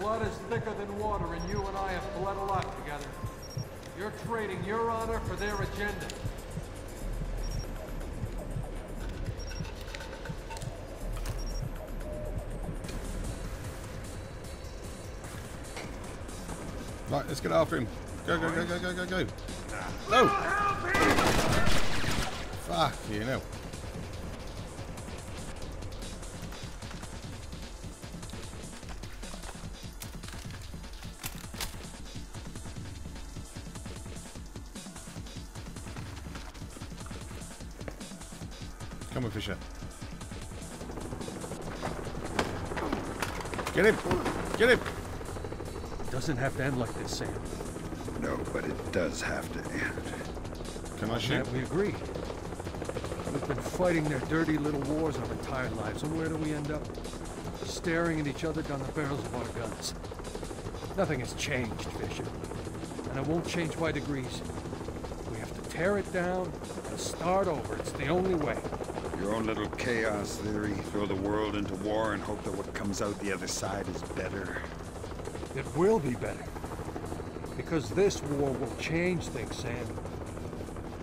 Blood is thicker than water, and you and I have bled a lot together. You're trading your honor for their agenda. Right, let's get after him. Go, go, go, go, go, go, go. No! Fuck you know. Get him! Get him! Doesn't have to end like this, Sam. No, but it does have to end. Can I shoot? That we agree. We've been fighting their dirty little wars our entire lives, and where do we end up? Staring at each other down the barrels of our guns. Nothing has changed, Fisher. And it won't change by degrees. We have to tear it down and start over. It's the only way. Own little chaos theory, throw the world into war and hope that what comes out the other side is better. It will be better. Because this war will change things, Sam.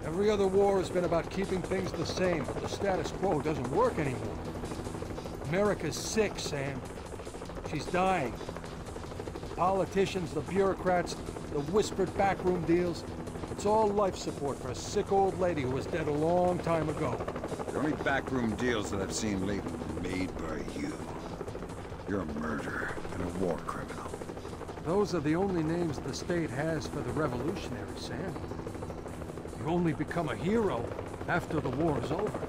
Every other war has been about keeping things the same, but the status quo doesn't work anymore. America's sick, Sam. She's dying. The politicians, the bureaucrats, the whispered backroom deals, it's all life support for a sick old lady who was dead a long time ago. The only backroom deals that I've seen lately were made by you. You're a murderer and a war criminal. Those are the only names the state has for the revolutionary, Sam. You only become a hero after the war is over.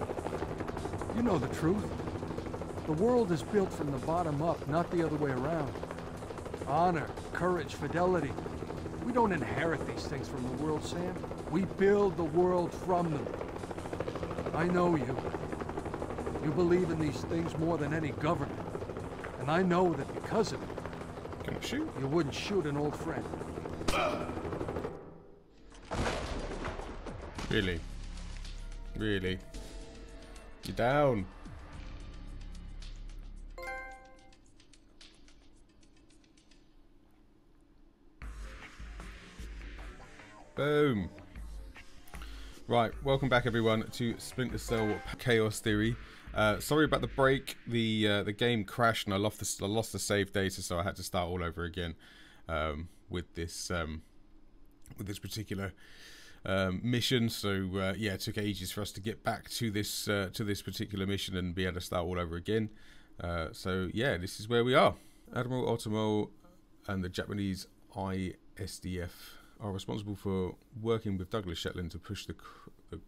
You know the truth. The world is built from the bottom up, not the other way around. Honor, courage, fidelity. We don't inherit these things from the world, Sam. We build the world from them. I know you. You believe in these things more than any government. And I know that because of it, Can I shoot? you wouldn't shoot an old friend. Really? Really? You're down. Right, welcome back everyone to Splinter Cell Chaos Theory. Uh, sorry about the break. The uh, the game crashed and I lost the, I lost the save data, so I had to start all over again um, with this um, with this particular um, mission. So uh, yeah, it took ages for us to get back to this uh, to this particular mission and be able to start all over again. Uh, so yeah, this is where we are. Admiral Otomo and the Japanese ISDF are responsible for working with Douglas Shetland to push the, the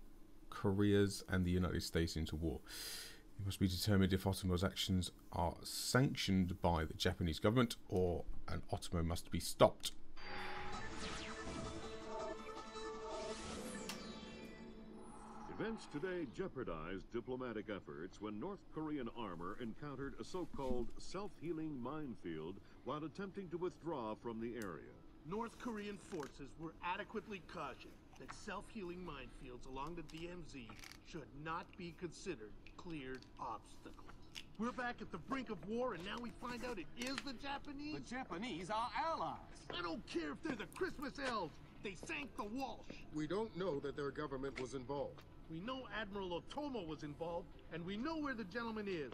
Koreas and the United States into war. It must be determined if Otomo's actions are sanctioned by the Japanese government or an Otomo must be stopped. Events today jeopardized diplomatic efforts when North Korean armor encountered a so-called self-healing minefield while attempting to withdraw from the area. North Korean forces were adequately cautioned that self-healing minefields along the DMZ should not be considered cleared obstacles. We're back at the brink of war and now we find out it is the Japanese? The Japanese are allies. I don't care if they're the Christmas elves. They sank the Walsh. We don't know that their government was involved. We know Admiral Otomo was involved and we know where the gentleman is.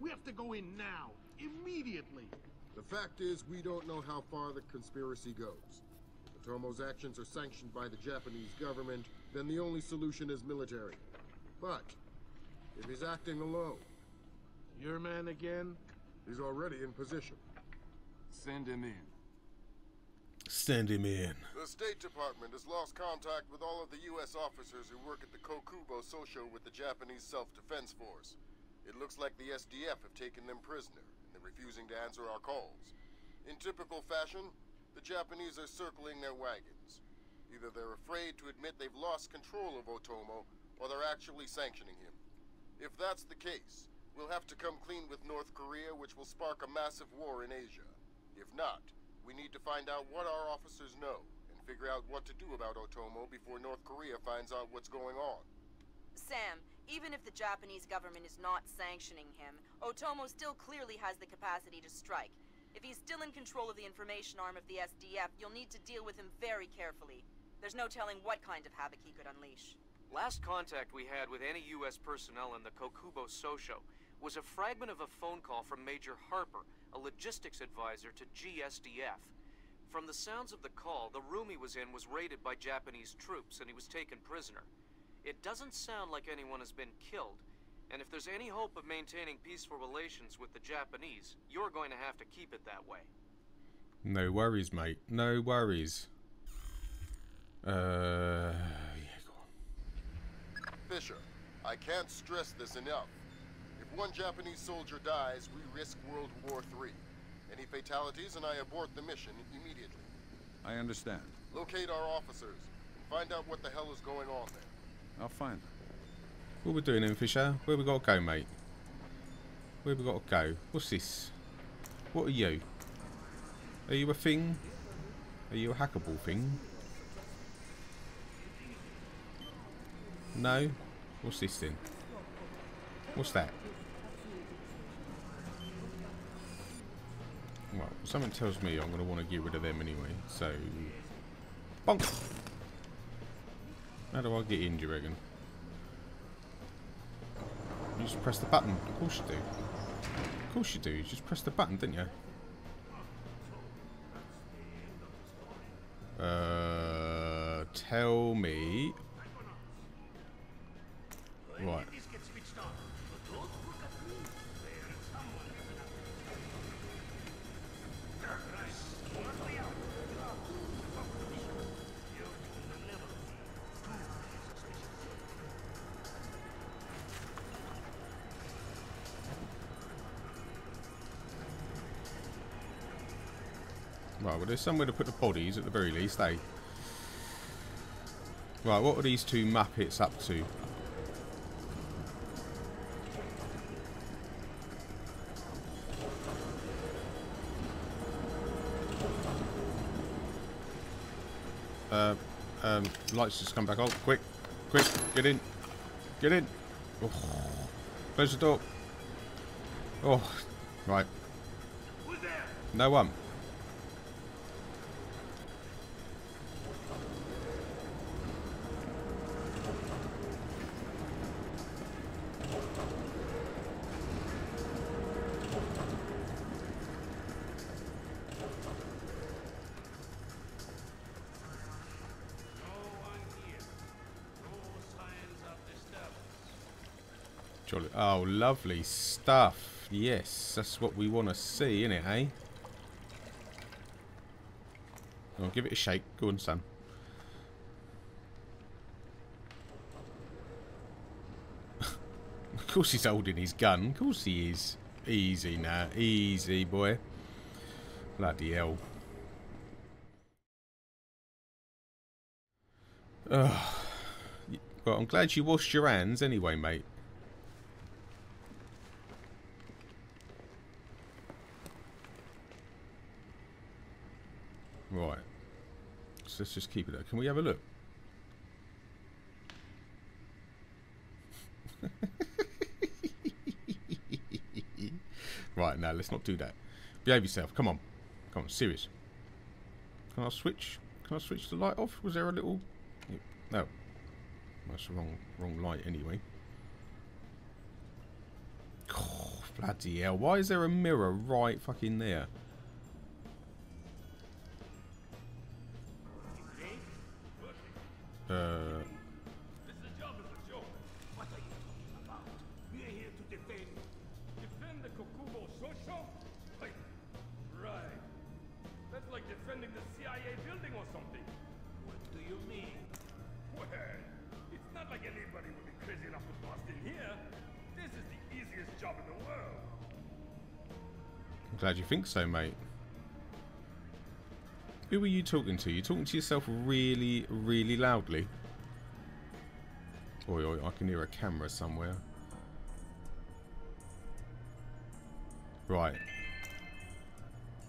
We have to go in now, immediately. The fact is, we don't know how far the conspiracy goes. If Otomo's actions are sanctioned by the Japanese government, then the only solution is military. But, if he's acting alone, Your man again? he's already in position. Send him in. Send him in. The State Department has lost contact with all of the U.S. officers who work at the Kokubo Sosho with the Japanese Self-Defense Force. It looks like the SDF have taken them prisoner, and they're refusing to answer our calls. In typical fashion, the Japanese are circling their wagons. Either they're afraid to admit they've lost control of Otomo, or they're actually sanctioning him. If that's the case, we'll have to come clean with North Korea, which will spark a massive war in Asia. If not, we need to find out what our officers know and figure out what to do about Otomo before North Korea finds out what's going on. Sam, even if the Japanese government is not sanctioning him, Otomo still clearly has the capacity to strike. If he's still in control of the information arm of the SDF, you'll need to deal with him very carefully. There's no telling what kind of havoc he could unleash. Last contact we had with any U.S. personnel in the Kokubo Sosho was a fragment of a phone call from Major Harper, a logistics advisor to GSDF. From the sounds of the call, the room he was in was raided by Japanese troops and he was taken prisoner. It doesn't sound like anyone has been killed, and if there's any hope of maintaining peaceful relations with the Japanese, you're going to have to keep it that way. No worries, mate. No worries. Uh, yeah, go on. Fisher, I can't stress this enough. If one Japanese soldier dies, we risk World War III. Any fatalities and I abort the mission immediately. I understand. Locate our officers and find out what the hell is going on there. Oh, I'll find them. What we doing then, Fisher? Where we got to go, mate? Where we got to go? What's this? What are you? Are you a thing? Are you a hackable thing? No? What's this then? What's that? Well, something tells me I'm going to want to get rid of them anyway, so... Bonk! How do I get in, do you reckon? You just press the button. Of course you do. Of course you do. You just press the button, didn't you? Uh, tell me. Right. Right, well there's somewhere to put the bodies at the very least, eh? Right, what are these two Muppets up to? Uh, um, lights just come back on. Quick, quick, get in, get in. Oh, close the door. Oh, right. No one. Lovely stuff. Yes, that's what we want to see, innit, eh? Oh, give it a shake. Go on, son. of course he's holding his gun. Of course he is. Easy now. Easy, boy. Bloody hell. Ugh. Well, I'm glad you washed your hands anyway, mate. Right. So let's just keep it there. Can we have a look? right, now let's not do that. Behave yourself. Come on. Come on, serious. Can I switch? Can I switch the light off? Was there a little... No. Oh. That's the wrong, wrong light anyway. Oh, bloody hell. Why is there a mirror right fucking there? Think so, mate. Who are you talking to? You talking to yourself really, really loudly? Oi, oi, I can hear a camera somewhere. Right.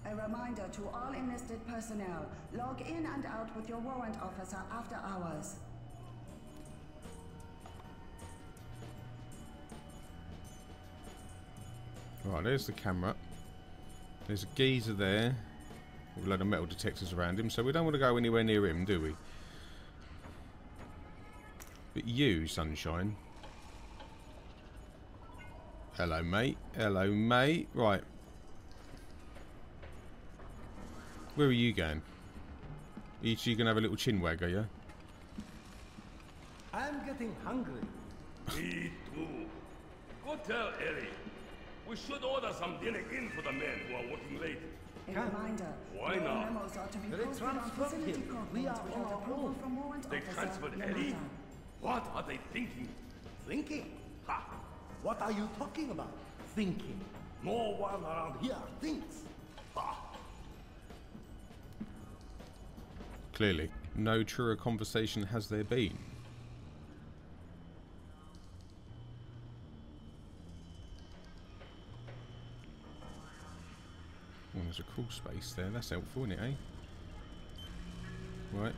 A reminder to all enlisted personnel, log in and out with your warrant officer after hours. Right, there's the camera. There's a geezer there with a load of metal detectors around him, so we don't want to go anywhere near him, do we? But you, Sunshine. Hello, mate. Hello, mate. Right. Where are you going? Are you two going to have a little chin wag, are you? I'm getting hungry. Me too. Go tell Ellie. We should order some dinner in for the men who are working late. A reminder. Why all not? memos are to be They posted on transferred facility him. We are without on our own. from warrant They transferred Yamada. Ellie? What are they thinking? Thinking? Ha! What are you talking about? Thinking. No one around here thinks. Ha! Clearly. No truer conversation has there been. There's a crawl space there. That's helpful, isn't it, eh? Right.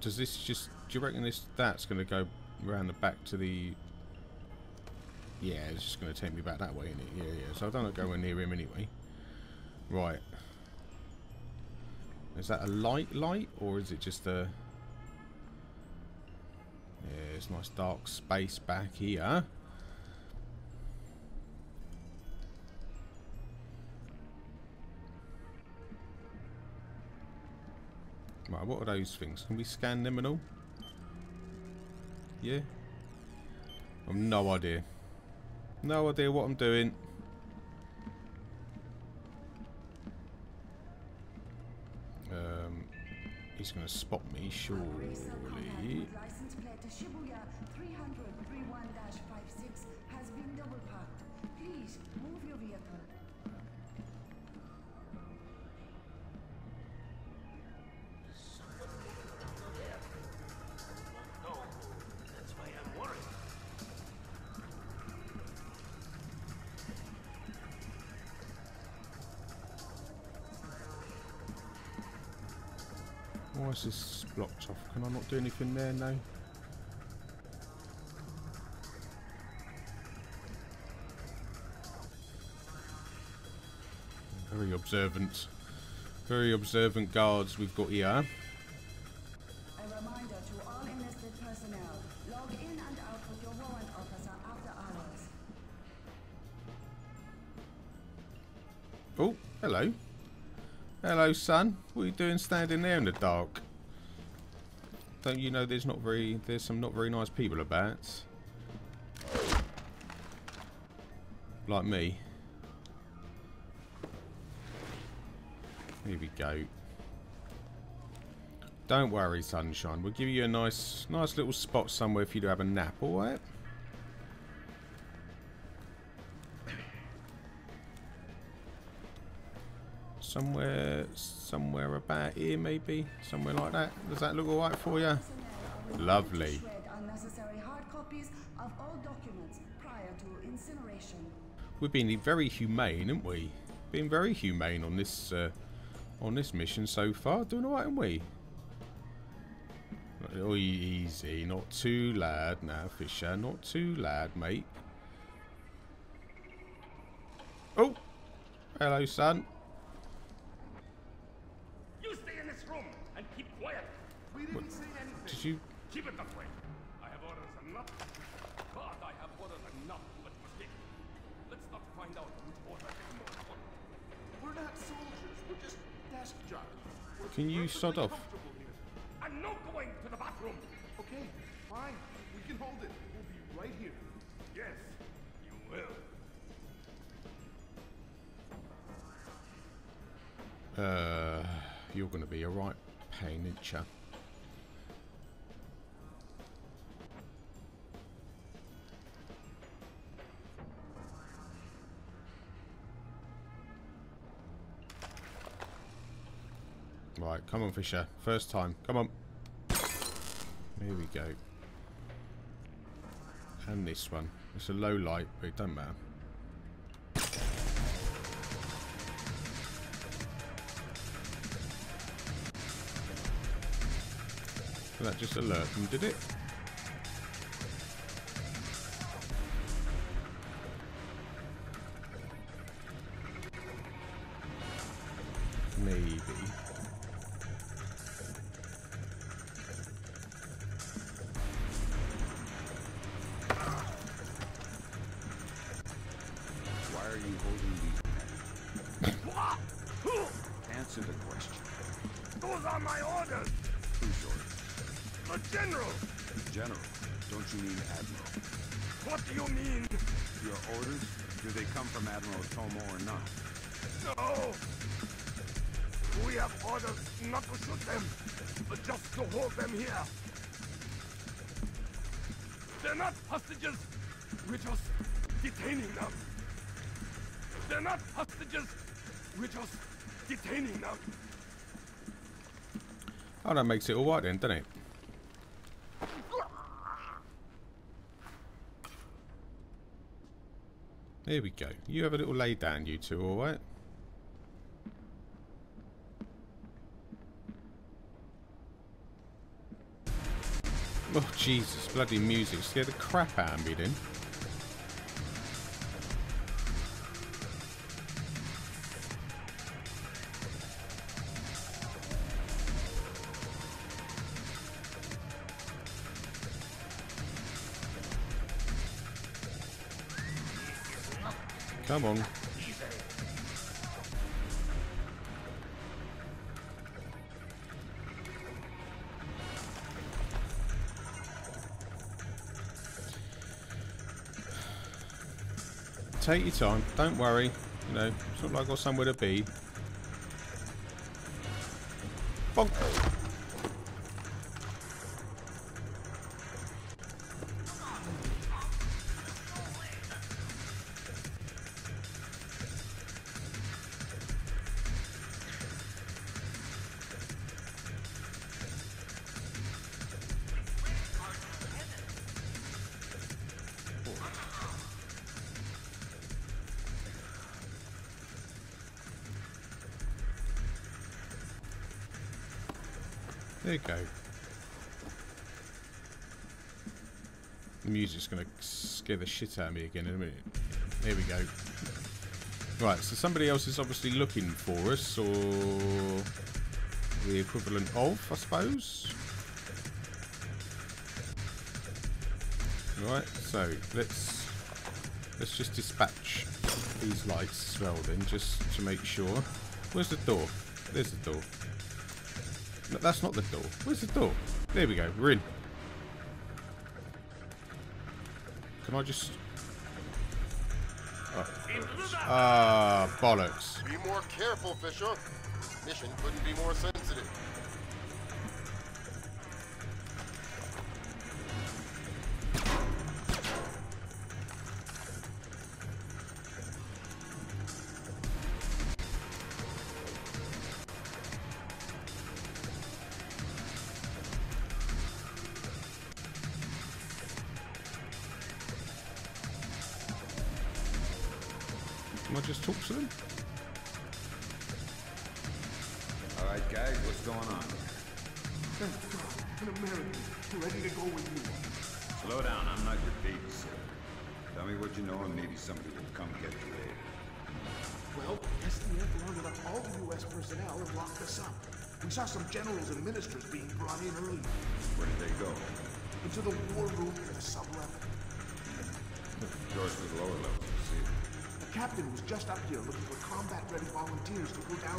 Does this just... Do you reckon this that's going to go around the back to the... Yeah, it's just going to take me back that way, isn't it? Yeah, yeah. So I don't go near him anyway. Right. Is that a light light, or is it just a... Yeah, it's nice dark space back here. What are those things? Can we scan them and all? Yeah? I've no idea. No idea what I'm doing. Um, he's going to spot me, surely. License plate to Shibuya 300-31-56 has been double parked. Please move your vehicle. Oh, Why is this blocked off? Can I not do anything there? No. Very observant. Very observant guards we've got here. Son. What are you doing standing there in the dark? Don't you know there's not very there's some not very nice people about? Like me. Here we go. Don't worry, sunshine. We'll give you a nice nice little spot somewhere for you to have a nap, alright? Somewhere, somewhere about here, maybe, somewhere like that. Does that look alright for you? Lovely. We've been very humane, haven't we? Been very humane on this, uh, on this mission so far. Doing alright, haven't we? Oh, easy, not too loud now, Fisher. Not too loud, mate. Oh, hello, son. You stay in this room and keep quiet. We didn't say anything. Did you? Keep it that way. I have orders enough. But I have orders enough to let mistake. Let's not find out which order is more. We're not soldiers. We're just desk jobs. We're Can you sod off? I'm not going to the bathroom. Okay, fine. We can hold it. We'll be right here. Yes, you will. Uh, you're going to be a right pain, ain't ya? Come on, Fisher. First time. Come on. Here we go. And this one. It's a low light, but it doesn't matter. That just alert them, did it? Mean? Your orders? Do they come from Admiral Otomo or not? No! We have orders not to shoot them, but just to hold them here. They're not hostages. We're just detaining them. They're not hostages. We're just detaining them. Oh, that makes it all right then, doesn't it? There we go. You have a little lay down, you two, alright? Oh, Jesus. Bloody music. Scared the crap out of me then. Come on. Take your time. Don't worry. You know, it's not like I've got somewhere to be. There you go. The music's going to scare the shit out of me again in a minute. There we go. Right, so somebody else is obviously looking for us, or the equivalent of, I suppose. Right, so let's let's just dispatch these lights as well then, just to make sure. Where's the door? There's the door. No, that's not the door. Where's the door? There we go. We're in. Can I just... Oh. Ah, bollocks. Be more careful, Fisher. Mission couldn't be more sensitive. Into the war room in the sub-level. Doors to the lower levels, I see. The captain was just up here looking for combat-ready volunteers to go down.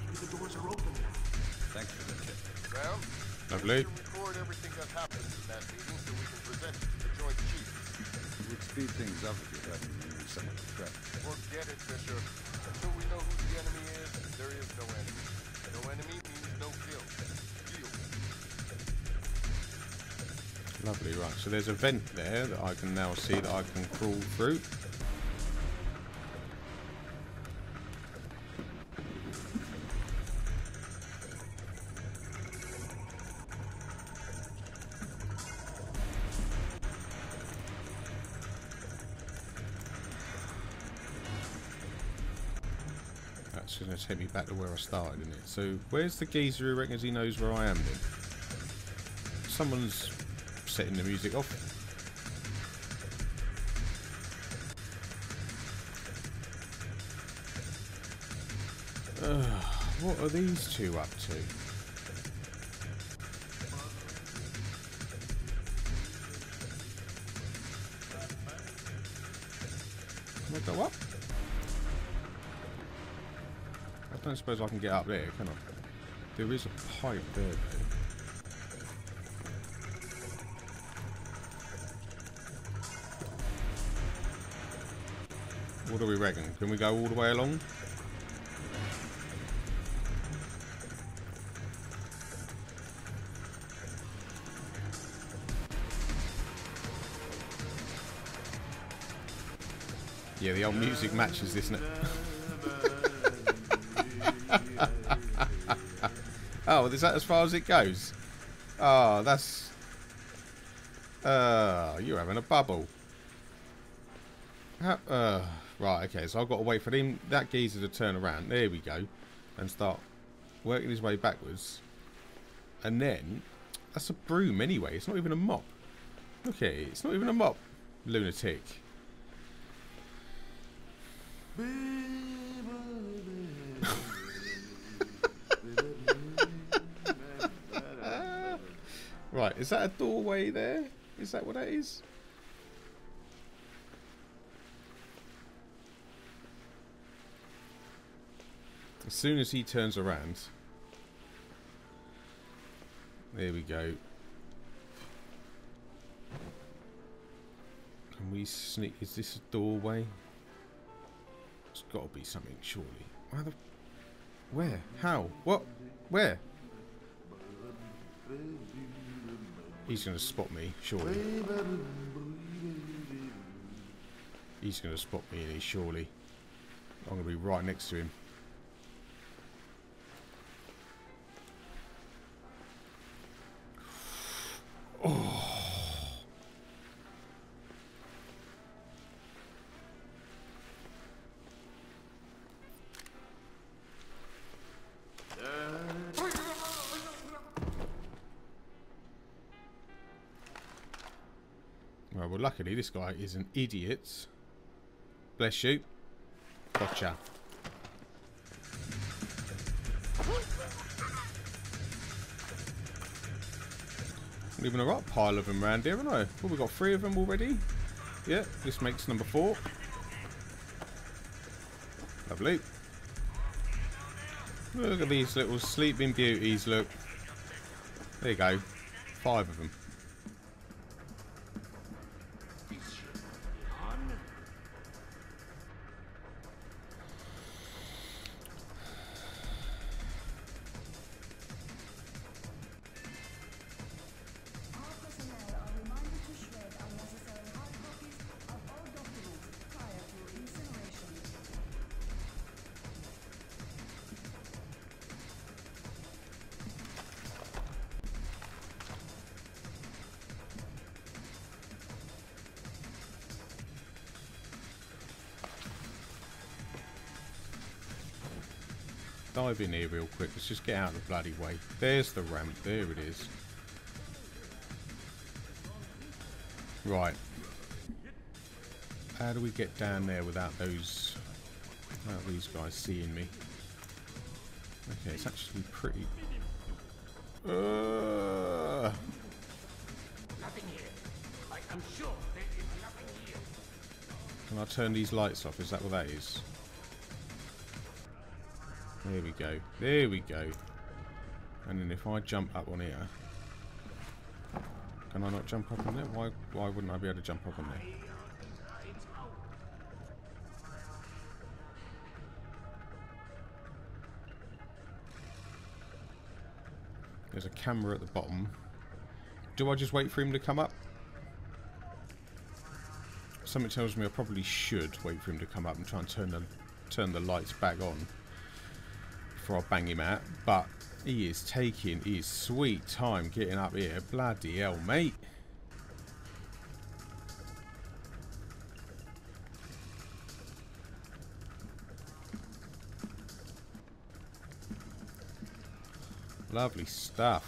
Maybe the doors are open now. Thanks for the tip. Sam, Lovely. you record everything that happens in that meeting so we can present it to the Joint Chiefs. It would speed things up if you hadn't knew some of the threat. Forget it, Fisher. Until we know who the enemy is, there is no enemy. No enemy means no kill. Lovely, right. So there's a vent there that I can now see that I can crawl through. That's going to take me back to where I started, isn't it? So where's the geezer who reckons he knows where I am then? Someone's setting the music off. Ugh, what are these two up to? Can I go up? I don't suppose I can get up there, can I? There is a pipe there, reckon? Can we go all the way along? Yeah, the old music matches this. oh, is that as far as it goes? Oh, that's... Uh, you're having a bubble. Uh, right, okay, so I've got to wait for him, that geezer to turn around. There we go. And start working his way backwards. And then, that's a broom anyway. It's not even a mop. Okay, it's not even a mop. Lunatic. right, is that a doorway there? Is that what that is? As soon as he turns around, there we go. Can we sneak? Is this a doorway? It's got to be something, surely. Where the? Where? How? What? Where? He's going to spot me, surely. He's going to spot me, surely. I'm going to be right next to him. Well, well, luckily this guy is an idiot. Bless you. Gotcha. Leaving a right pile of them around here, haven't I? Well, we've got three of them already. Yeah, this makes number four. Lovely. Look at these little sleeping beauties, look. There you go. Five of them. Dive in here real quick. Let's just get out of the bloody way. There's the ramp. There it is. Right. How do we get down there without those... Without these guys seeing me? Okay, it's actually pretty... Uh, Nothing here. I am sure there is nothing here. can I turn these lights off? Is that what that is? There we go. There we go. And then if I jump up on here... Can I not jump up on there? Why, why wouldn't I be able to jump up on there? There's a camera at the bottom. Do I just wait for him to come up? Something tells me I probably should wait for him to come up and try and turn the turn the lights back on before I bang him out. But he is taking his sweet time getting up here. Bloody hell, mate. Lovely stuff.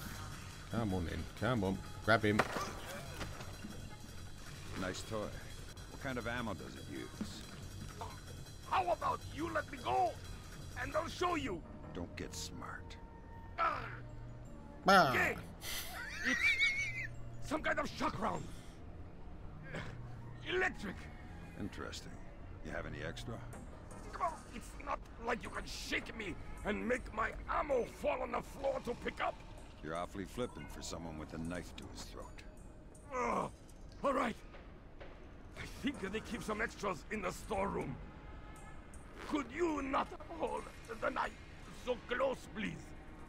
Come on in. Come on. Grab him. Nice toy. What kind of ammo does it use? How about you let me go, and I'll show you. Don't get smart. Ah, Ah. okay. It's some kind of shock round. Electric. Interesting. You have any extra? Come on, It's not like you can shake me and make my ammo fall on the floor to pick up. You're awfully flippant for someone with a knife to his throat. Ugh. all right. I think they keep some extras in the storeroom. Could you not hold the knife so close, please?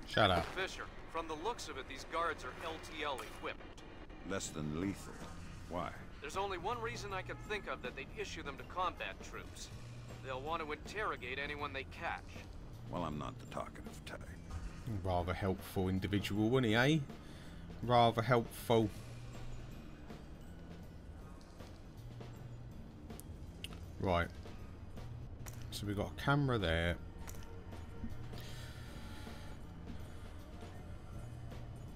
Shut up. Fisher, from the looks of it, these guards are LTL equipped. Less than lethal. Why? There's only one reason I can think of that they'd issue them to combat troops. They'll want to interrogate anyone they catch. Well, I'm not the talkative type. Rather helpful individual, wasn't he, eh? Rather helpful. Right. So we've got a camera there.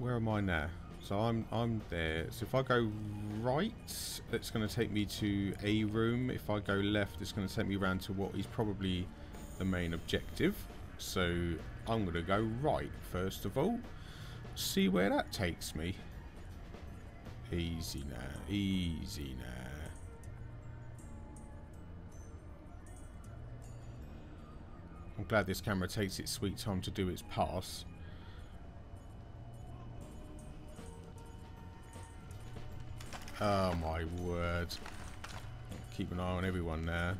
Where am I now? So I'm I'm there. So if I go right, it's going to take me to a room. If I go left, it's going to take me around to what is probably the main objective. So I'm going to go right first of all. See where that takes me. Easy now, easy now. I'm glad this camera takes its sweet time to do its pass. Oh my word. Keep an eye on everyone there.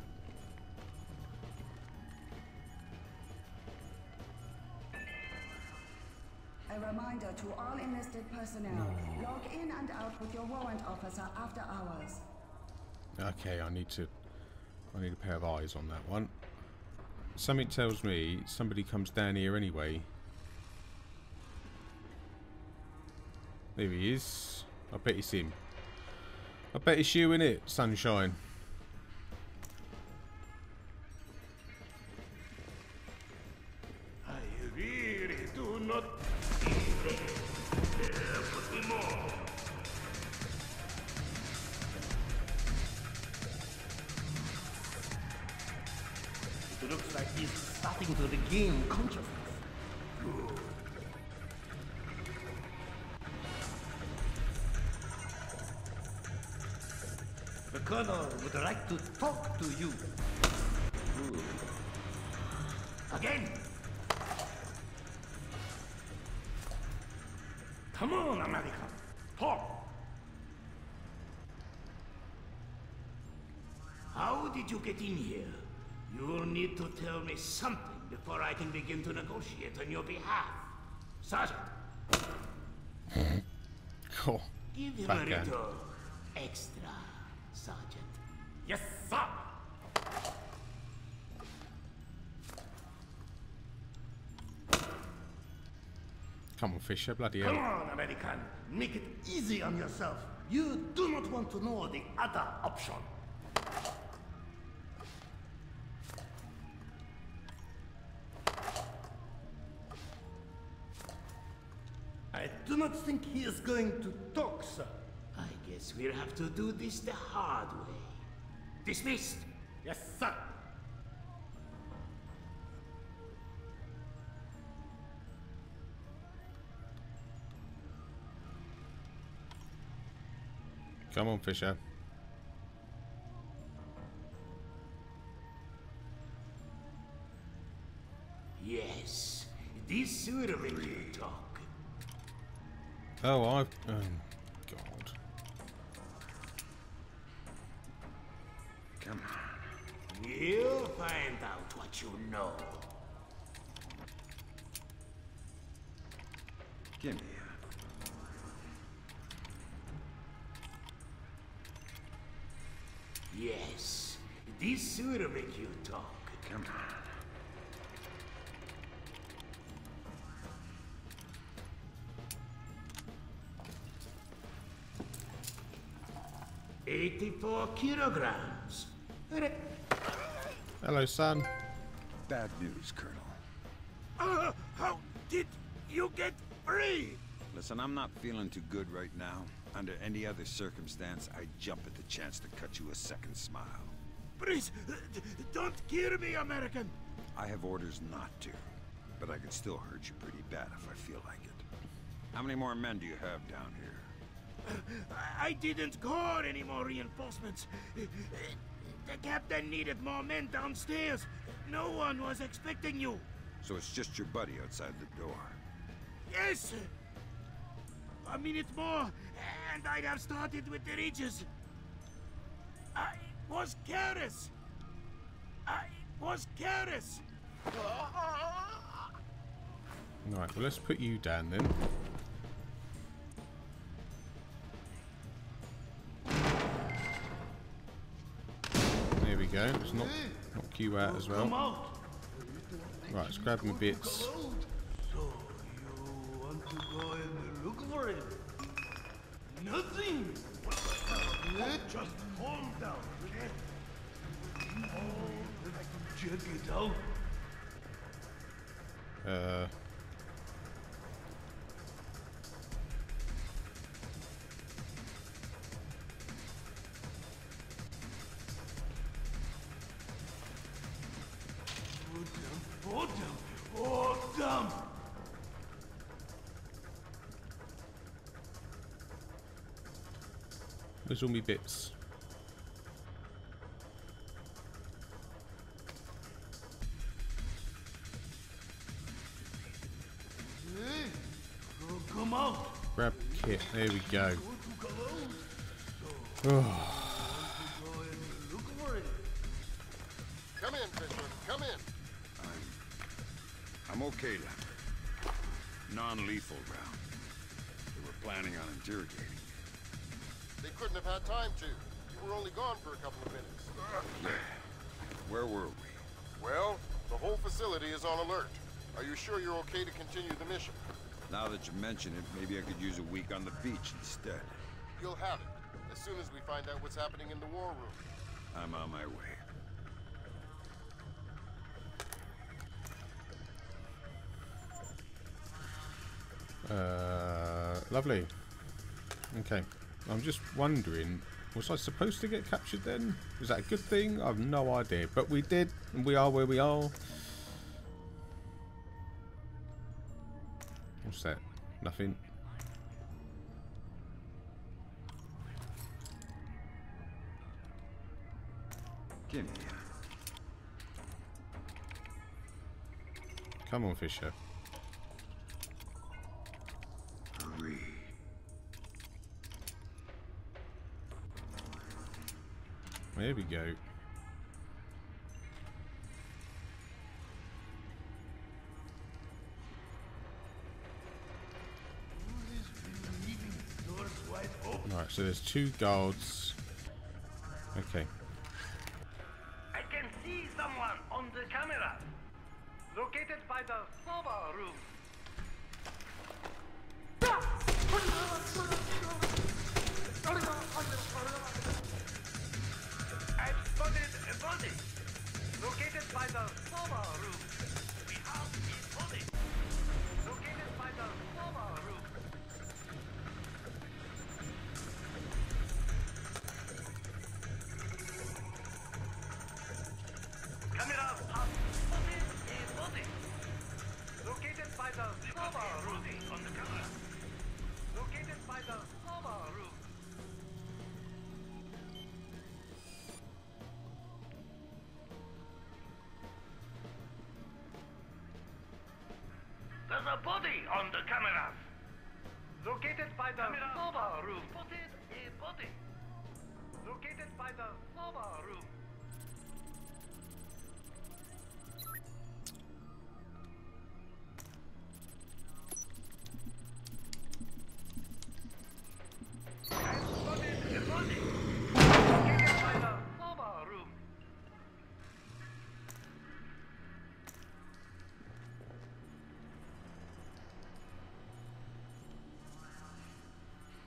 A reminder to all enlisted personnel. Log in and out with your warrant officer after hours. Okay, I need to I need a pair of eyes on that one. Something tells me somebody comes down here anyway. There he is. I bet it's him. I bet it's you in it, sunshine. Colonel would like to talk to you. Good. Again. Come on, America! Talk. How did you get in here? You'll need to tell me something before I can begin to negotiate on your behalf. Sergeant, Cool. Oh, give him a little extra, Sergeant. Yes, sir. Come on, Fisher, bloody hell. Come hell. on, American. Make it easy on yourself. You do not want to know the other option. I do not think he is going to talk, sir. I guess we'll have to do this the hard way. Dismissed. Yes, sir. Come on, Fisher. Yes, this will make you talk. Oh, I've... Oh, Give me Yes, this will make you talk. Come on. Eighty-four kilograms. Hello, son. Bad news, Colonel. Uh, free? Listen, I'm not feeling too good right now. Under any other circumstance, I'd jump at the chance to cut you a second smile. Please, uh, don't kill me, American. I have orders not to, but I could still hurt you pretty bad if I feel like it. How many more men do you have down here? I didn't call any more reinforcements. The captain needed more men downstairs. No one was expecting you. So it's just your buddy outside the door. Yes! A minute more, and I'd have started with the Regis. I was careless. I was quieres? Right, well let's put you down then. There we go. Let's knock, knock you out as well. Right, let's grab my bits. Nothing. Just calm down, okay? Oh, check it out. Uh, there's all my bits. Hey, come out. Grab kit. There we go. Go to Cologne. Oh, Go and look for it. Come in, Fisher. Come in. I'm okay now. Non-lethal round. They were planning on interrogating They couldn't have had time to. You were only gone for a couple of minutes. Where were we? Well, the whole facility is on alert. Are you sure you're okay to continue the mission? Now that you mention it, maybe I could use a week on the beach instead. You'll have it, as soon as we find out what's happening in the war room. I'm on my way. uh, lovely. Okay. I'm just wondering, was I supposed to get captured then? Was that a good thing? I have no idea. But we did, and we are where we are. What's that? Nothing. Give me Come on, Fisher. There we go. Doors wide open. Right, so there's two guards. Okay. I can see someone on the camera. Located by the server room. By the There's a body on the cameras. Located by the server room. Spotted eh, a body. Located by the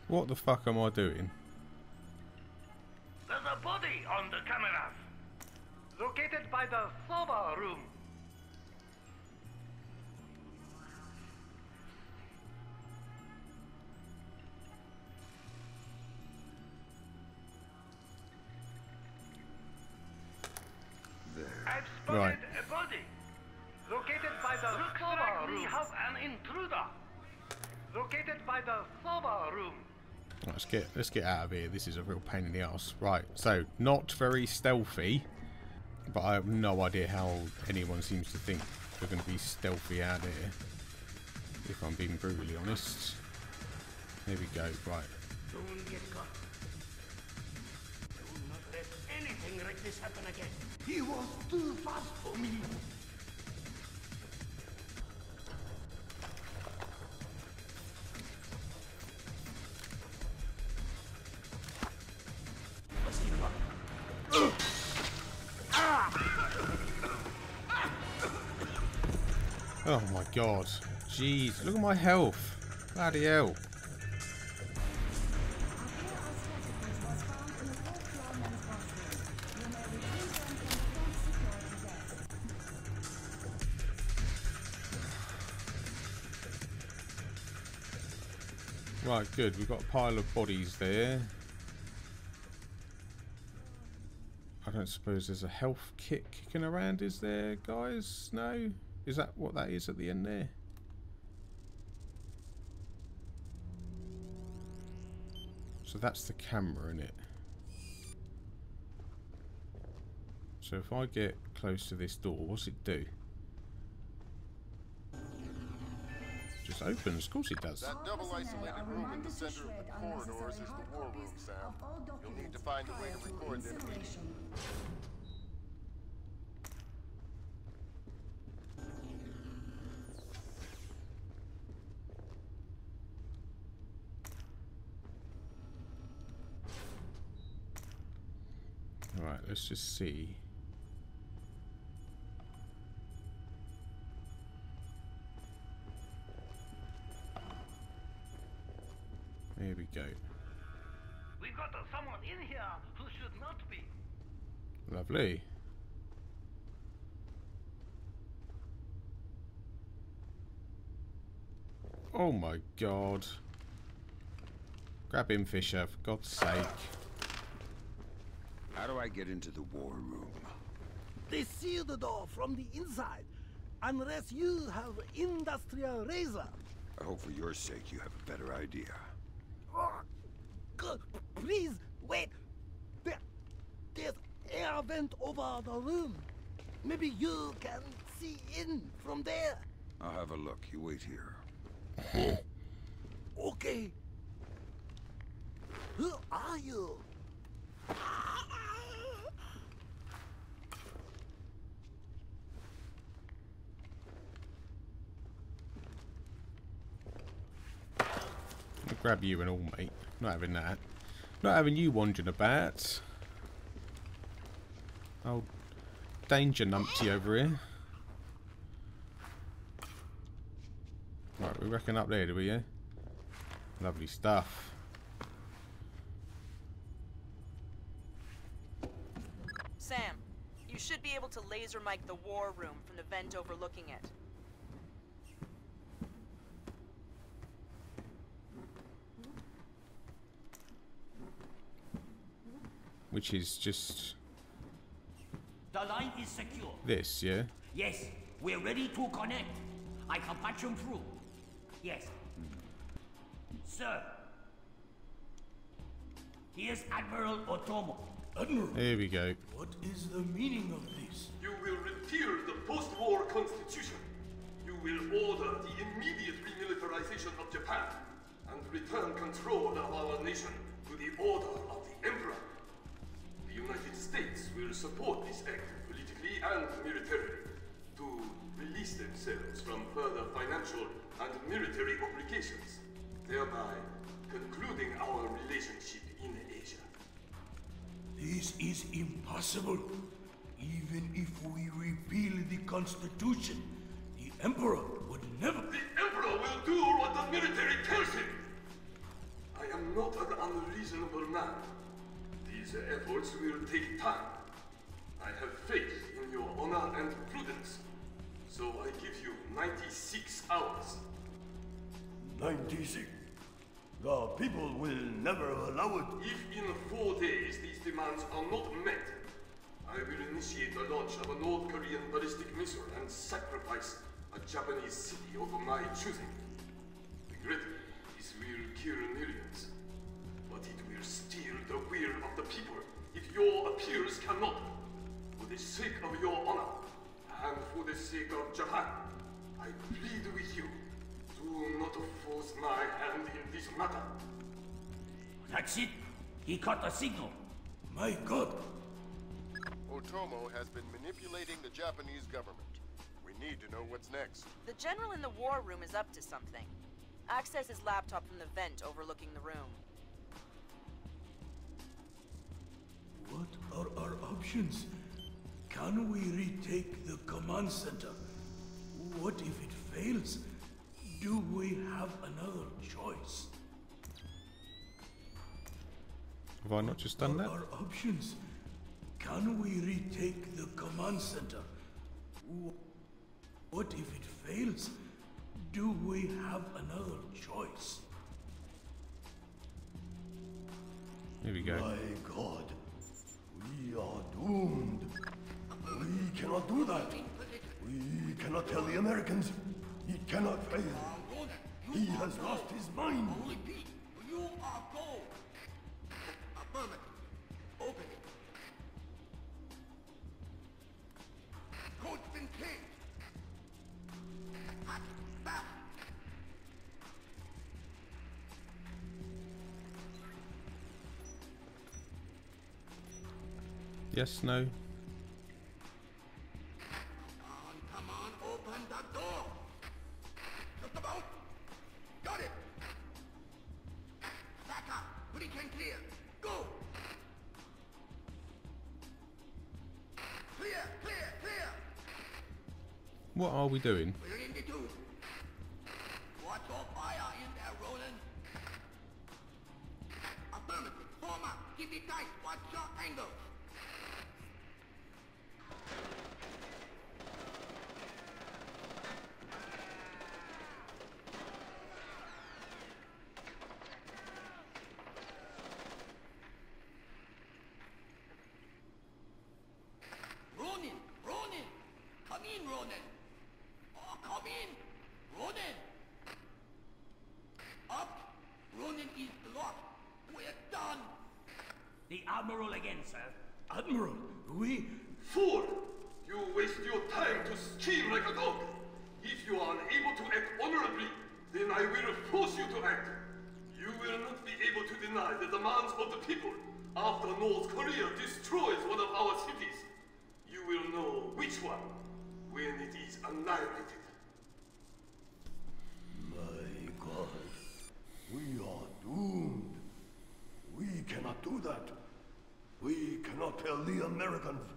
What the fuck am I doing? There's a body on the cameras. Located by the server room. Let's get let's get out of here. This is a real pain in the ass. Right, so not very stealthy, but I have no idea how anyone seems to think we're going to be stealthy out here. If I'm being brutally honest. There we go. Right. Don't get caught. Do not let anything like this happen again. He was too fast for me. God. Jeez, look at my health. Bloody hell. Right, good. We've got a pile of bodies there. I don't suppose there's a health kit kicking around, is there, guys? No? Is that what that is at the end there? So that's the camera in it. So if I get close to this door, what's it do? Just opens, of course it does. That double isolated room in the center of the corridors is the war room, Sam. You'll need to find a way to record that let's just see. There we go. We've got someone in here who should not be. Lovely. Oh my god. Grab him, Fisher, for God's sake. How do I get into the war room? They seal the door from the inside, unless you have industrial razor. I hope for your sake you have a better idea. Oh, good. Please, wait. There, there's air vent over the room. Maybe you can see in from there. I'll have a look. You wait here. Okay. Who are you? I'll grab you and all, mate. Not having that. Not having you wandering about. Oh, danger numpty over here. Right, we reckon up there, do we, yeah? Lovely stuff. Sam, you should be able to laser mic the war room from the vent overlooking it. Which is just The line is secure. this, yeah? Yes, we're ready to connect. I can patch them through. Yes. Sir. Here's Admiral Otomo. Admiral, There we go. what is the meaning of this? You will repeal the post-war constitution. You will order the immediate remilitarization of Japan and return control of our nation to the order of the Emperor. The United States will support this act politically and militarily to release themselves from further financial and military obligations, thereby concluding our relationship in Asia. This is impossible. Even if we repeal the Constitution, the Emperor would never... The Emperor will do what the military tells him! I am not an unreasonable man. These efforts will take time. I have faith in your honor and prudence. So I give you 96 hours. 96. The people will never allow it. If in four days these demands are not met, I will initiate the launch of a North Korean ballistic missile and sacrifice a Japanese city of my choosing. Regrettably, this will kill millions, but it will steal the will of the people if your appeals cannot. For the sake of your honor, and for the sake of Japan, I plead with you, do not force my hand in this matter. That's it. He caught the signal. My god! Otomo has been manipulating the Japanese government. We need to know what's next. The general in the war room is up to something. Access his laptop from the vent overlooking the room. What are our options? Can we retake the command center? What if it fails? Do we have another choice? Have I not just done that? Our options. Can we retake the command center? What if it fails? Do we have another choice? Here we go. My god. We are doomed. We cannot do that. We cannot tell the Americans. He cannot fail. He has lost his mind. You are Yes, no. Come on, open the door. Just about. Got it. Back up. Pretty can clear. Go. Clear, clear, clear. What are we doing? Cannot tell the Americans.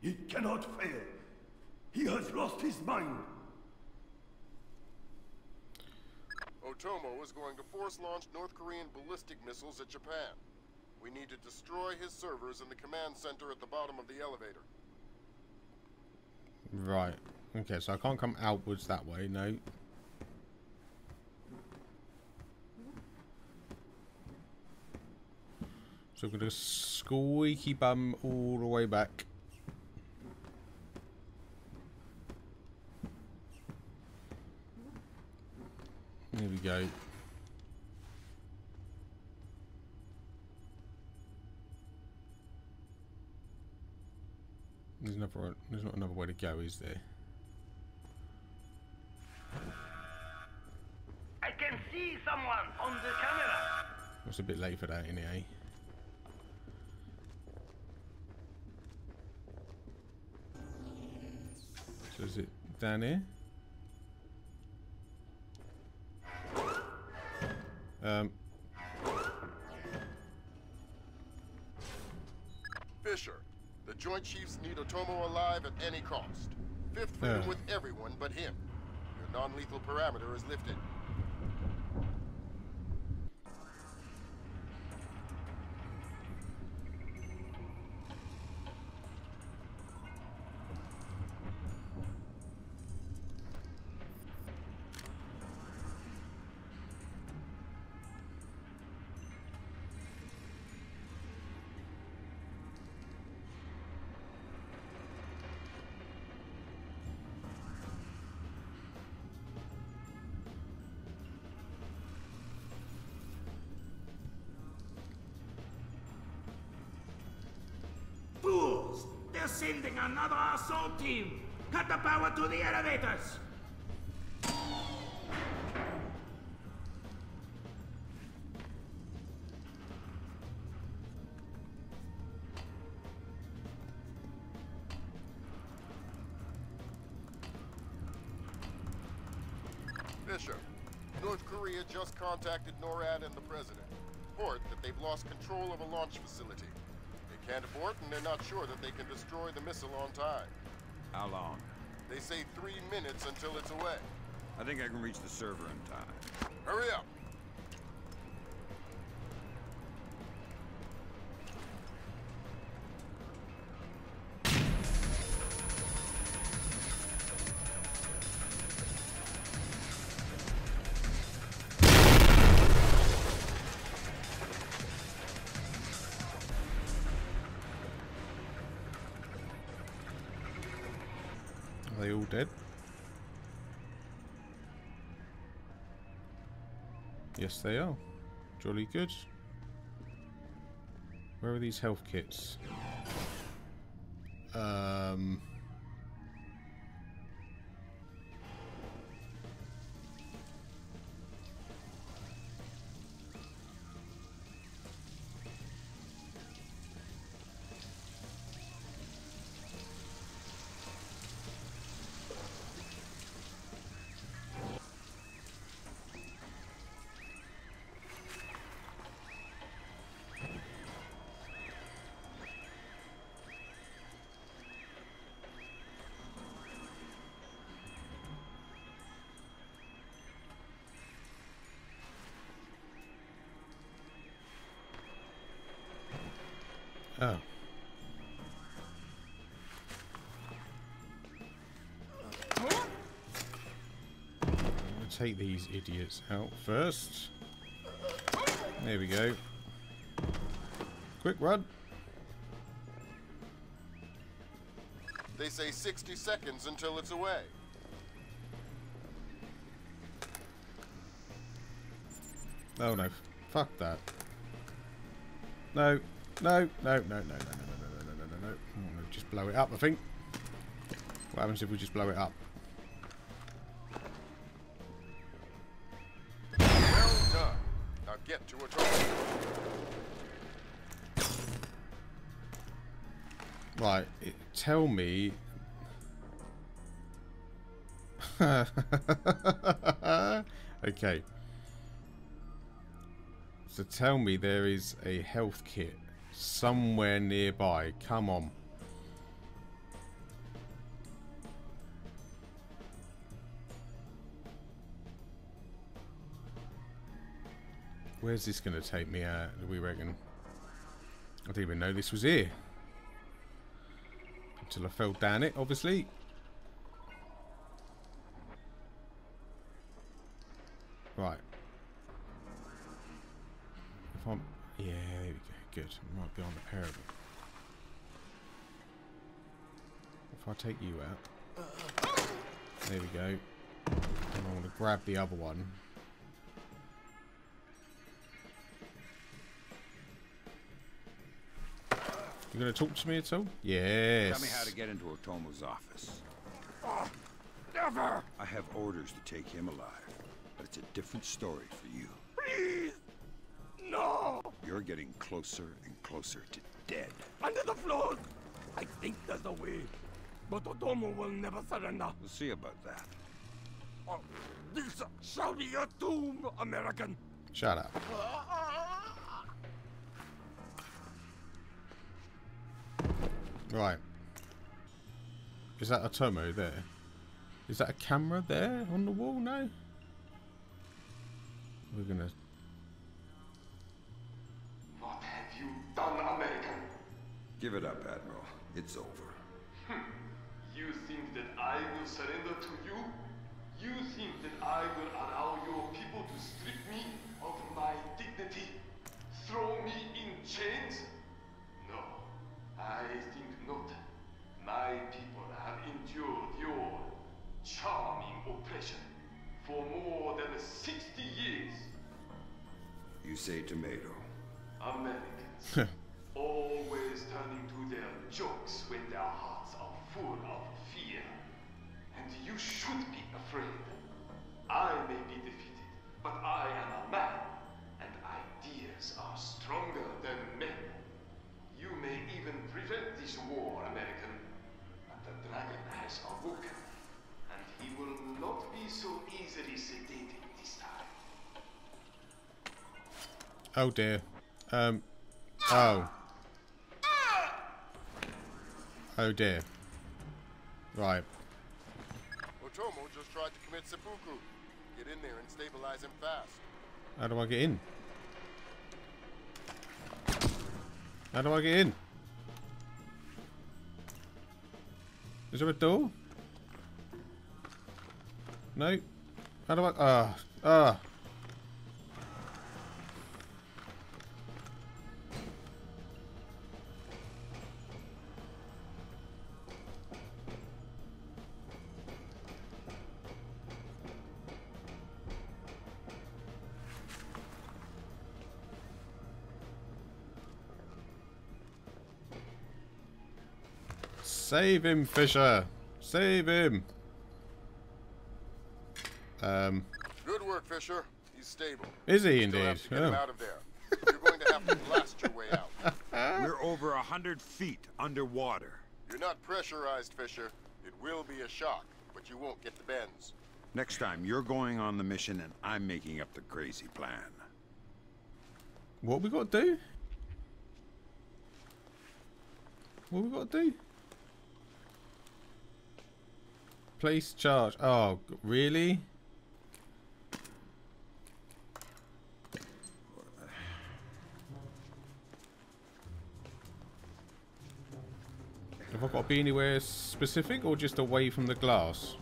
He cannot fail. He has lost his mind. Otomo is going to force launch North Korean ballistic missiles at Japan. We need to destroy his servers in the command center at the bottom of the elevator. Right. Okay, so I can't come outwards that way, no. So we're going to squeaky bum all the way back. There we go. There's another. There's not another way to go, is there? I can see someone on the camera. It's a bit late for that, anyway. So is it down here? Um, Fisher, the Joint Chiefs need Otomo alive at any cost. Fifth freedom Yeah. with everyone but him. Your non-lethal parameter is lifted. We're sending another assault team. Cut the power to the elevators. Bishop, North Korea just contacted NORAD and the President. Report that they've lost control of a launch facility. Can't abort and they're not sure that they can destroy the missile on time. How long? They say three minutes until it's away. I think I can reach the server in time. Hurry up! Yes, they are. Jolly good. Where are these health kits? Um... Oh. Take these idiots out first. There we go. Quick run. They say 60 seconds until it's away. Oh no. Fuck that. No. No, no, no, no, no, no, no, no, no, no, no, no. Gonna just blow it up, I think. What happens if we just blow it up? Well done. Now get to a target. Right, it, tell me. okay. So tell me there is a health kit somewhere nearby. Come on. Where's this going to take me at, do we reckon? I didn't even know this was here. Until I fell down it, obviously. Right. If I'm... Yeah, there we go. Good. I might be on the pair of them. If I take you out... There we go. And I want to grab the other one. You gonna talk to me at all? Yes. Tell me how to get into Otomo's office. Oh, never! I have orders to take him alive, but it's a different story for you. Please! No! You're getting closer and closer to dead. Under the floor! I think there's a way, but Otomo will never surrender. We'll see about that. Oh, this shall be your doom, American! Shut up. Right. Is that Otomo there? Is that a camera there on the wall? No? We're gonna... done, American? Give it up, Admiral. It's over. Hmm. You think that I will surrender to you? You think that I will allow your people to strip me of my dignity? Throw me in chains? No, I think not. My people have endured your charming oppression for more than 60 years. You say tomato. Americans, always turning to their jokes when their hearts are full of fear. And you should be afraid. I may be defeated, but I am a man, and ideas are stronger than men. You may even prevent this war, American, but the dragon has awoken, and he will not be so easily sedated this time. Oh dear. Um. Oh. Oh dear. Right. Otomo just tried to commit seppuku. Get in there and stabilize him fast. How do I get in? How do I get in? Is there a door? No. How do I? Ah. ah. Save him, Fisher. Save him. Um. Good work, Fisher. He's stable. Is he You indeed? have to get Oh. him out of there. You're going to have to blast your way out. We're over a hundred feet underwater. You're not pressurized, Fisher. It will be a shock, but you won't get the bends. Next time, you're going on the mission and I'm making up the crazy plan. What we got to do? What we got to do? Place charge. Oh, really? Have I got to be anywhere specific or just away from the glass?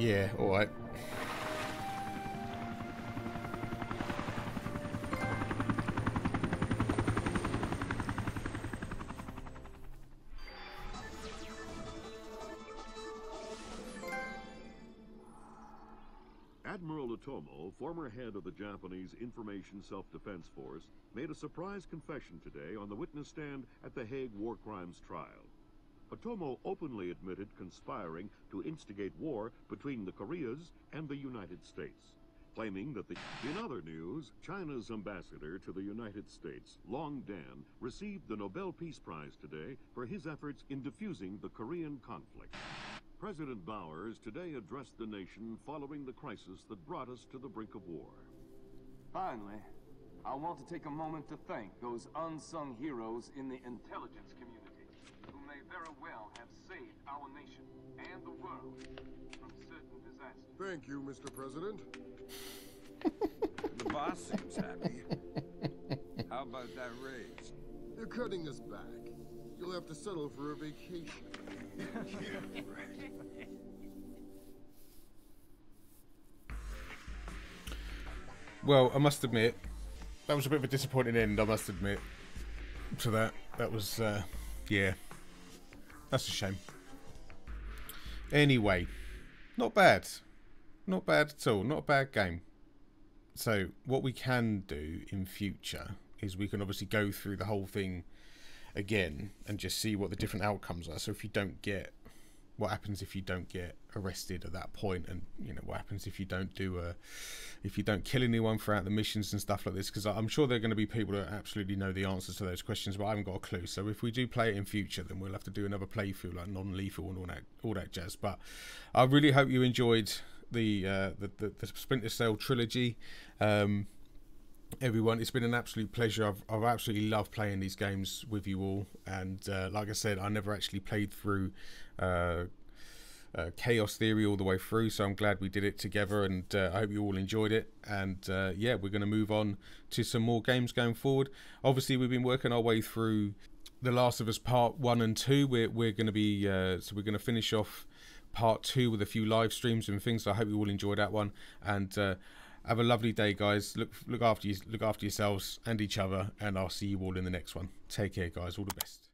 Yeah, alright. Admiral Otomo, former head of the Japanese Information Self-Defense Force, made a surprise confession today on the witness stand at the Hague War Crimes trial. Otomo openly admitted conspiring to instigate war between the Koreas and the United States, claiming that the... In other news, China's ambassador to the United States, Long Dan, received the Nobel Peace Prize today for his efforts in diffusing the Korean conflict. President Bowers today addressed the nation following the crisis that brought us to the brink of war. Finally, I want to take a moment to thank those unsung heroes in the intelligence community very well have saved our nation and the world from certain disasters. Thank you, Mr. President. The boss seems happy. How about that raise? They're cutting us back. You'll have to settle for a vacation. yeah, right. Well, I must admit, that was a bit of a disappointing end, I must admit. To that. That was, uh, yeah. That's a shame. Anyway, not bad. Not bad at all. Not a bad game. So, what we can do in future is we can obviously go through the whole thing again and just see what the different outcomes are. So, if you don't get what happens if you don't get arrested at that point? And you know what happens if you don't do a if you don't kill anyone throughout the missions and stuff like this? Because i'm sure there are going to be people that absolutely know the answers to those questions but i haven't got a clue. So if we do play it in future then we'll have to do another playthrough like non-lethal and all that all that jazz. But i really hope you enjoyed the uh the, the, the splinter cell trilogy. Um everyone it's been an absolute pleasure. I've, I've absolutely loved playing these games with you all. And uh, like i said i never actually played through uh, uh, chaos theory all the way through so i'm glad we did it together and uh, i hope you all enjoyed it. And uh, yeah we're going to move on to some more games going forward. Obviously we've been working our way through the last of us part one and two. We're, we're going to be uh, so we're going to finish off part two with a few live streams and things. So i hope you all enjoyed that one. And uh, have a lovely day, guys. Look look after you, look after yourselves and each other, and I'll see you all in the next one. Take care, guys. All the best.